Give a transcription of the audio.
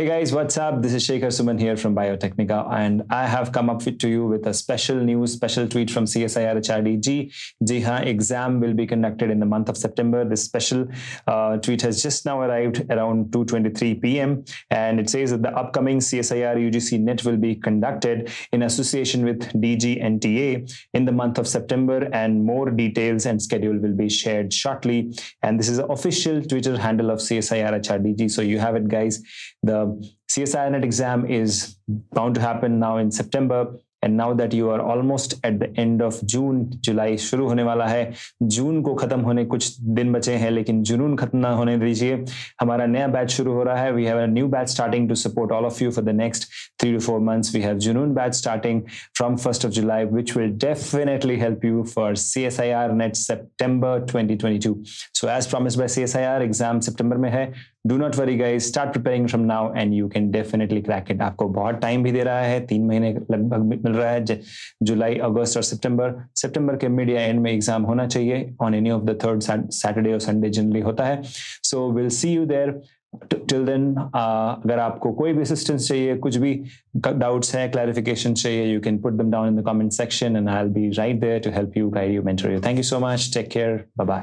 Hey guys, what's up? This is Shekhar Suman here from Biotechnica, and I have come up to you with a special news, special tweet from CSIR HRDG. Jiha exam will be conducted in the month of September. This special uh, tweet has just now arrived around 2:23 p.m. and it says that the upcoming CSIR UGC NET will be conducted in association with DG DGNTA in the month of September, and more details and schedule will be shared shortly. And this is the official Twitter handle of CSIR HRDG, so you have it, guys. The CSIR NET exam is bound to happen now in September. And now that you are almost at the end of June जुलाई शुरू होने वाला है जून को खत्म होने कुछ दिन बचे हैं, लेकिन जुनून खत्म ना होने दीजिए। हमारा नया बैच शुरू हो रहा है। We have a new batch starting to support all of you for the next three two four months we have Junoon batch starting from first of July which will definitely help you for C S I R NET September twenty twenty two so as promise by C S I R exam September में है। Do not worry guys start preparing from now and you can definitely crack it आपको बहुत time भी दे रहा है. तीन महीने लगभग मिल रहा है. जुलाई अगस्त और सितंबर सितंबर के मिड या एंड में एग्ज़ाम होना चाहिए. On any of the third Saturday और संडे जनरली होता है. So will see you there till then अगर आपको कोई भी असिस्टेंस चाहिए, कुछ भी डाउट्स है क्लैरिफिकेशन चाहिए you can put them down in the comment section and I will be right there to help you guide you mentor you thank you so much take care bye